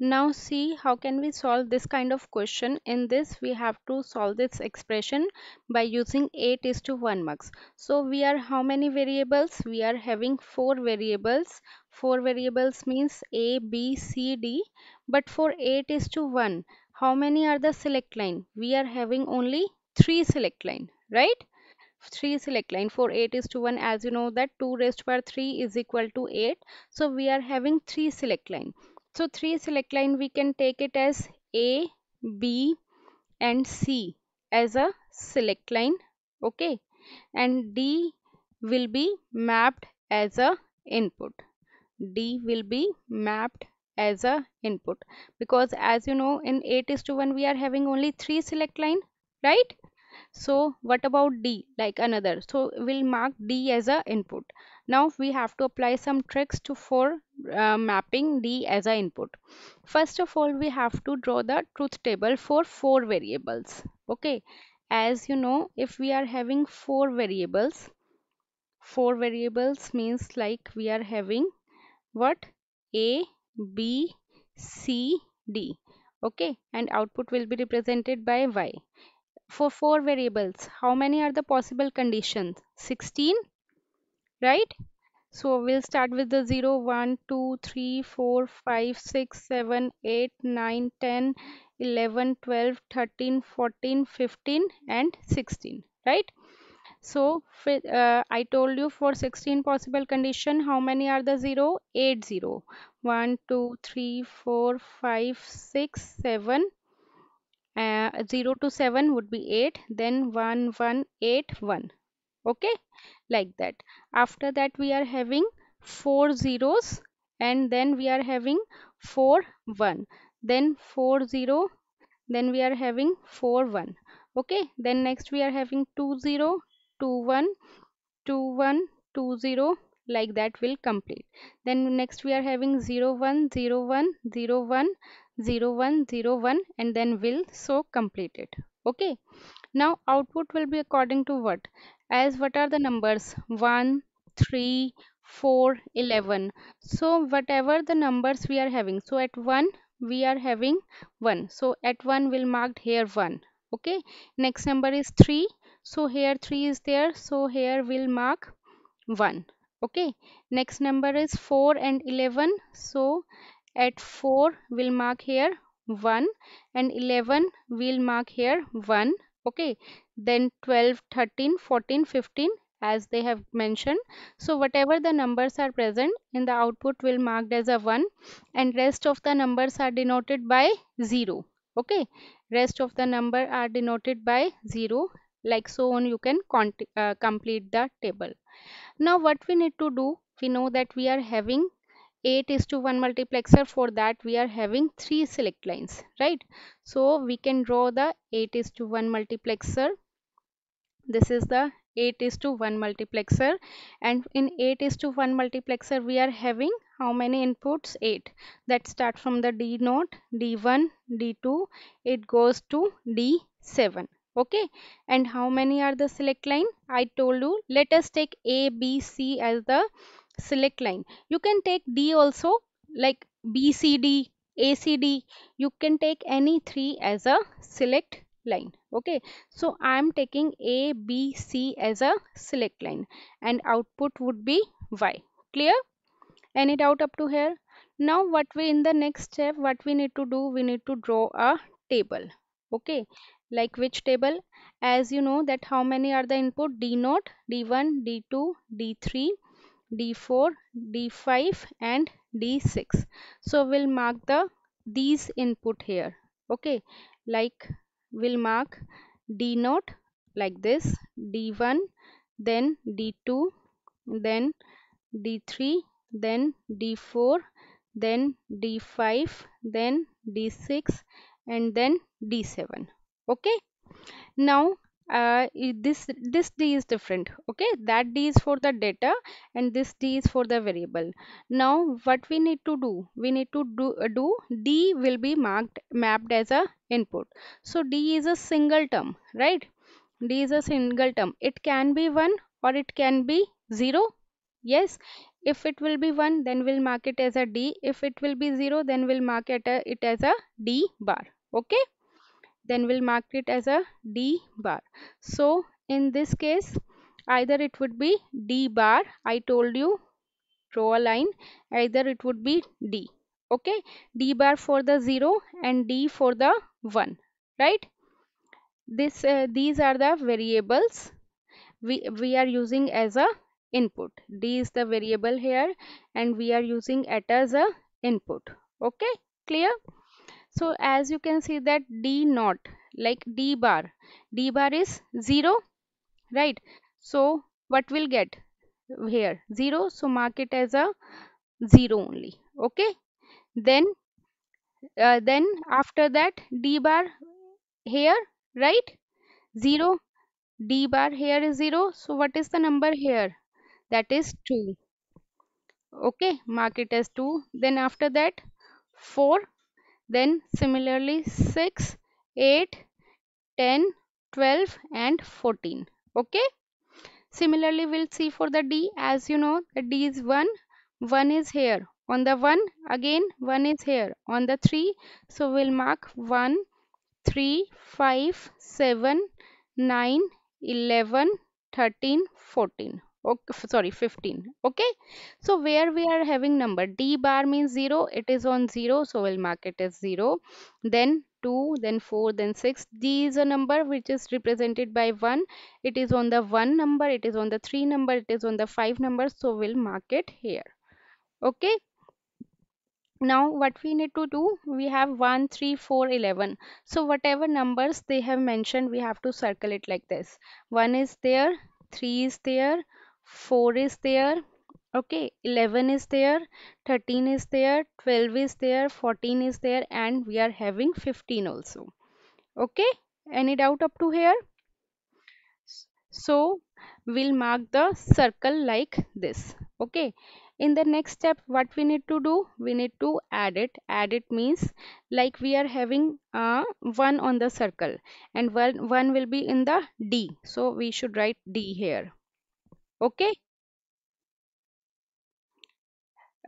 now see how can we solve this kind of question. In this we have to solve this expression by using 8 is to 1 mux so we are how many variables? We are having four variables. Four variables means a b c d. But for 8 is to 1 how many are the select line? We are having only three select line right? 3 select line. For 8 is to 1 as you know that 2 raised to power 3 is equal to 8 so we are having 3 select line so 3 select line we can take it as a b and c as a select line okay? And d will be mapped as a input. D will be mapped as a input. Because as you know in 8 is to 1 we are having only 3 select line right? So what about d? Like another. So we'll mark d as a input now we have to apply some tricks to for uh, mapping d as a input. First of all we have to draw the truth table for four variables. Okay as you know if we are having four variables four variables means like we are having what? A b c d. Okay and output will be represented by y. For four variables how many are the possible conditions? 16 right? So we'll start with the 0 1 2 3 4 5 6 7 8 9 10 11 12 13 14 15 and 16 right? So uh, i told you for 16 possible condition how many are the 0 8 0 1 2 3 4 5 6 7 uh, 0 to 7 would be 8 then 1 1 8 1 okay? Like that. After that we are having four zeros and then we are having 4 1 then 4 0 then we are having 4 1 okay? Then next we are having 2 0 2 1 2 1 2 0 like that will complete. Then next we are having 0 1 0 1 0 1 0 1 0 1 and then will so complete it okay. Now output will be according to what? As what are the numbers? 1 3 4 11 so whatever the numbers we are having. So at 1 we are having 1 so at 1 will marked here 1 okay. Next number is 3 so here 3 is there. So here will mark 1 okay. Next number is 4 and 11 so at 4 we'll mark here 1 and 11 we'll mark here 1 okay? Then 12 13 14 15 as they have mentioned. So whatever the numbers are present in the output will marked as a 1 and rest of the numbers are denoted by 0 okay? Rest of the number are denoted by 0 like so on you can uh, complete the table. Now what we need to do we know that we are having 8 is to 1 multiplexer. For that we are having three select lines right? So we can draw the 8 is to 1 multiplexer. This is the 8 is to 1 multiplexer. And in 8 is to 1 multiplexer we are having how many inputs? 8 that start from the d naught d1 d2 it goes to d7 okay? And how many are the select line? I told you let us take a b c as the select line. You can take d also like bcd acd you can take any three as a select line okay? So i am taking a b c as a select line and output would be y. Clear? Any doubt up to here? Now what we in the next step what we need to do we need to draw a table okay? Like which table? As you know that how many are the input? D naught d1 d2 d3 d4 d5 and d6 so we'll mark the these input here. Okay? Like we'll mark d naught like this d1 then d2 then d3 then d4 then d5 then d6 and then d7 okay? Now uh, this this d is different okay? That d is for the data and this d is for the variable. Now what we need to do we need to do, uh, do d will be marked mapped as a input. So d is a single term right? D is a single term. It can be 1 or it can be 0 yes? If it will be 1 then we'll mark it as a d. If it will be 0 then we'll mark it, a, it as a d bar okay then we'll mark it as a d bar. So in this case either it would be d bar i told you draw a line either it would be d okay? D bar for the 0 and d for the 1 right? This uh, these are the variables we we are using as a input. D is the variable here and we are using it as a input okay? Clear so as you can see that d naught like d bar d bar is 0 right? So what we'll get here? 0 so mark it as a 0 only okay? Then uh, then after that d bar here right? 0 d bar here is 0 so what is the number here? That is 2 okay? Mark it as 2 then after that 4 then similarly 6 8 10 12 and 14 okay? Similarly we'll see for the d. As you know the d is 1 1 is here. On the 1 again 1 is here. On the 3 so we'll mark 1 3 5 7 9 11 13 14 okay sorry 15 okay so where we are having number? D bar means 0 it is on 0 so we'll mark it as 0 then 2 then 4 then 6 d is a number which is represented by 1 it is on the 1 number it is on the 3 number it is on the 5 number so we'll mark it here. Okay now what we need to do we have 1 3 4 11 so whatever numbers they have mentioned we have to circle it like this. 1 is there 3 is there 4 is there okay 11 is there 13 is there 12 is there 14 is there and we are having 15 also okay? Any doubt up to here? So we'll mark the circle like this okay? In the next step what we need to do? We need to add it. Add it means like we are having uh, one on the circle and one one will be in the d. So we should write d here okay?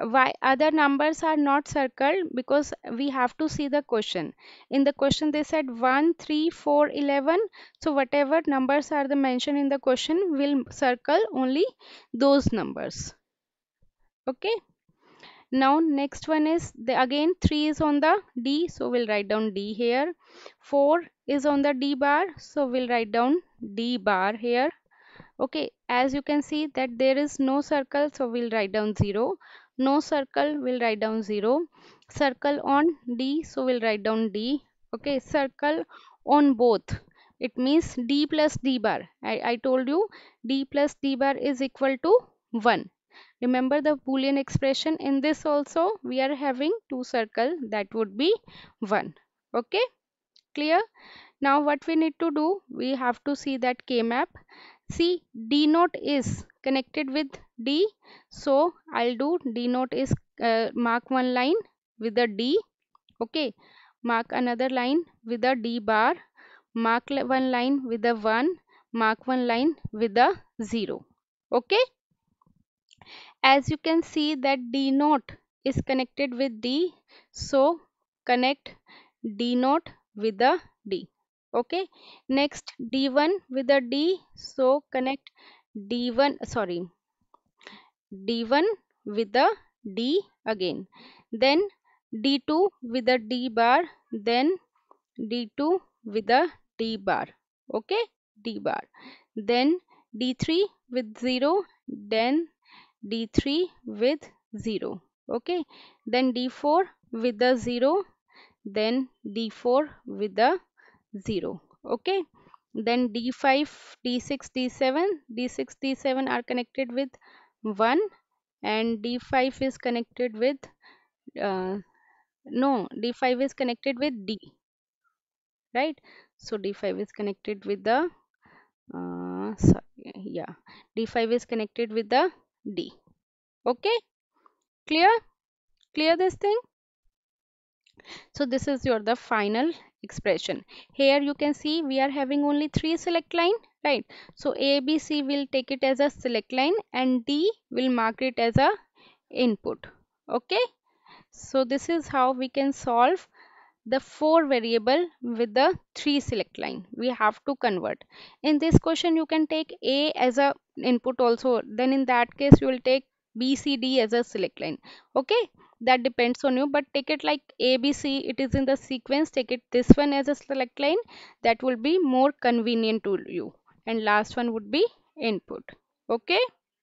Why other numbers are not circled? Because we have to see the question. In the question they said 1 3 4 11 so whatever numbers are the mentioned in the question will circle only those numbers. Okay? Now next one is the again 3 is on the d. So we'll write down d here. 4 is on the d bar. So we'll write down d bar here okay as you can see that there is no circle so we'll write down 0 no circle we'll write down 0 circle on d so we'll write down d. Okay circle on both. It means d plus d bar. I, I told you d plus d bar is equal to 1 remember the boolean expression? In this also we are having two circle that would be 1 okay clear? Now what we need to do we have to see that k map see d naught is connected with d. So i'll do d naught is uh, mark one line with a D. okay. Mark another line with a D bar. Mark one line with a 1 mark one line with a 0 okay? As you can see that d naught is connected with d. So connect d naught with the d okay. Next d1 with the d. So connect d1 sorry d1 with the d again. Then d2 with the d bar. Then d2 with the d bar. Okay? D bar. Then d3 with 0 then d3 with 0 okay? Then d4 with the 0 then d4 with the 0 okay then d5 d6 d7 d6 d7 are connected with 1 and d5 is connected with uh, no d5 is connected with d right so d5 is connected with the uh, sorry yeah d5 is connected with the D. Okay, clear? Clear this thing? So this is your the final expression. Here you can see we are having only three select line right? So a b c will take it as a select line and d will mark it as a input. Okay? So this is how we can solve the four variable with the three select line. We have to convert. In this question you can take a as a input also. Then in that case you will take b c d as a select line. Okay that depends on you but take it like a b c it is in the sequence. Take it this one as a select line that will be more convenient to you. And last one would be input. Okay